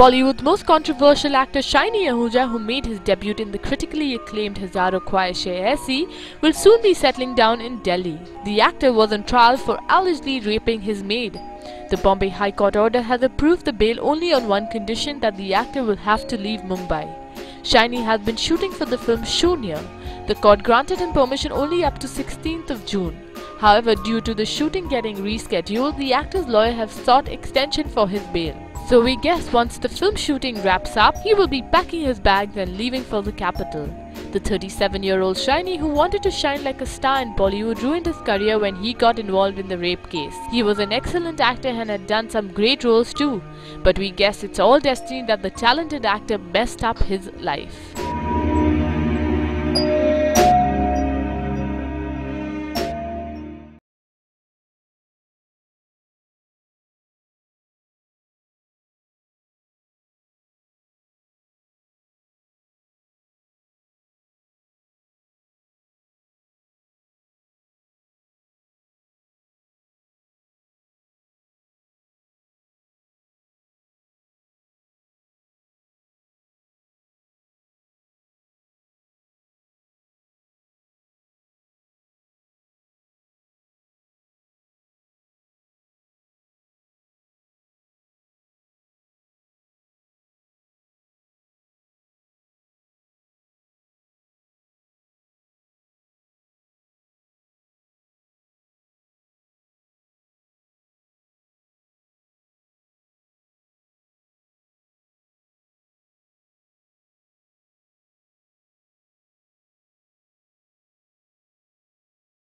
Bollywood's most controversial actor Shiney Ahuja, who made his debut in the critically acclaimed Hazaaron Khwaishein Aisi, will soon be settling down in Delhi. The actor was on trial for allegedly raping his maid. The Bombay High Court order has approved the bail only on one condition that the actor will have to leave Mumbai. Shiney has been shooting for the film Shunya. The court granted him permission only up to 16th of June. However, due to the shooting getting rescheduled, the actor's lawyer have sought extension for his bail. So we guess once the film shooting wraps up, he will be packing his bags and leaving for the capital. The 37-year-old Shiney who wanted to shine like a star in Bollywood ruined his career when he got involved in the rape case. He was an excellent actor and had done some great roles too. But we guess it's all destiny that the talented actor messed up his life.